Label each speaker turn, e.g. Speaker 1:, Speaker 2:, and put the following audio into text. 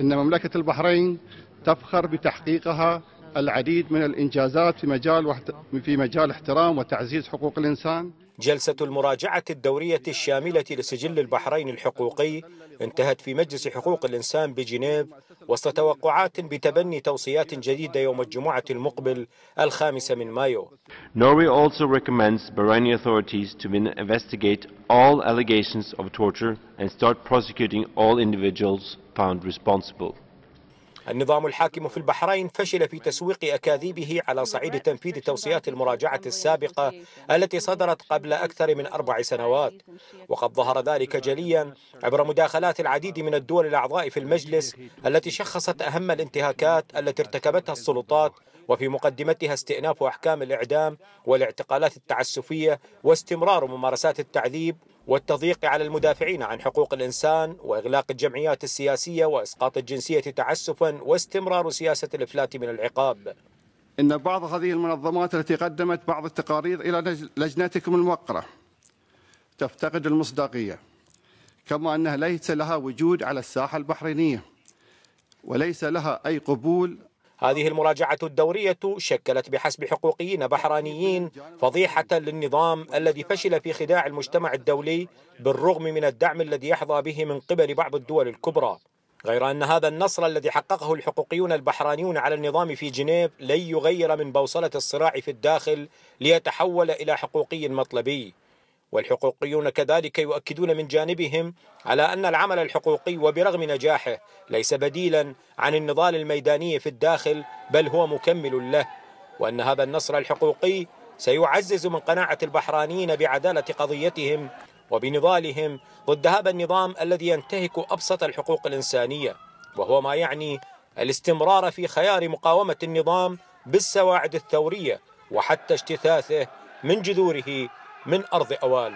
Speaker 1: إن مملكة البحرين تفخر بتحقيقها العديد من الإنجازات في مجال واحت... في مجال احترام وتعزيز حقوق الإنسان
Speaker 2: جلسة المراجعة الدورية الشاملة لسجل البحرين الحقوقي انتهت في مجلس حقوق الإنسان بجنيف وسط توقعات بتبني توصيات جديدة يوم الجمعة المقبل الخامس من مايو.
Speaker 3: Norway also recommends Bahraini authorities to investigate all allegations of torture and start prosecuting all individuals found responsible.
Speaker 2: النظام الحاكم في البحرين فشل في تسويق أكاذيبه على صعيد تنفيذ توصيات المراجعة السابقة التي صدرت قبل أكثر من أربع سنوات. وقد ظهر ذلك جليا عبر مداخلات العديد من الدول الأعضاء في المجلس التي شخصت أهم الانتهاكات التي ارتكبتها السلطات وفي مقدمتها استئناف أحكام الإعدام والاعتقالات التعسفية واستمرار ممارسات التعذيب والتضييق على المدافعين عن حقوق الإنسان وإغلاق الجمعيات السياسية وإسقاط الجنسية تعسفا واستمرار سياسة الإفلات من العقاب.
Speaker 1: إن بعض هذه المنظمات التي قدمت بعض التقارير إلى لجنتكم الموقرة تفتقد المصداقية كما أنها ليس لها وجود على الساحة البحرينية وليس لها أي قبول
Speaker 2: هذه المراجعة الدورية شكلت بحسب حقوقيين بحرانيين فضيحة للنظام الذي فشل في خداع المجتمع الدولي بالرغم من الدعم الذي يحظى به من قبل بعض الدول الكبرى. غير أن هذا النصر الذي حققه الحقوقيون البحرانيون على النظام في جنيف لن يغير من بوصلة الصراع في الداخل ليتحول إلى حقوقي مطلبي. والحقوقيون كذلك يؤكدون من جانبهم على أن العمل الحقوقي وبرغم نجاحه ليس بديلا عن النضال الميداني في الداخل بل هو مكمل له. وأن هذا النصر الحقوقي سيعزز من قناعة البحرانيين بعدالة قضيتهم وبنضالهم ضد هذا النظام الذي ينتهك أبسط الحقوق الإنسانية. وهو ما يعني الاستمرار في خيار مقاومة النظام بالسواعد الثورية وحتى اجتثاثه من جذوره من أرض أوال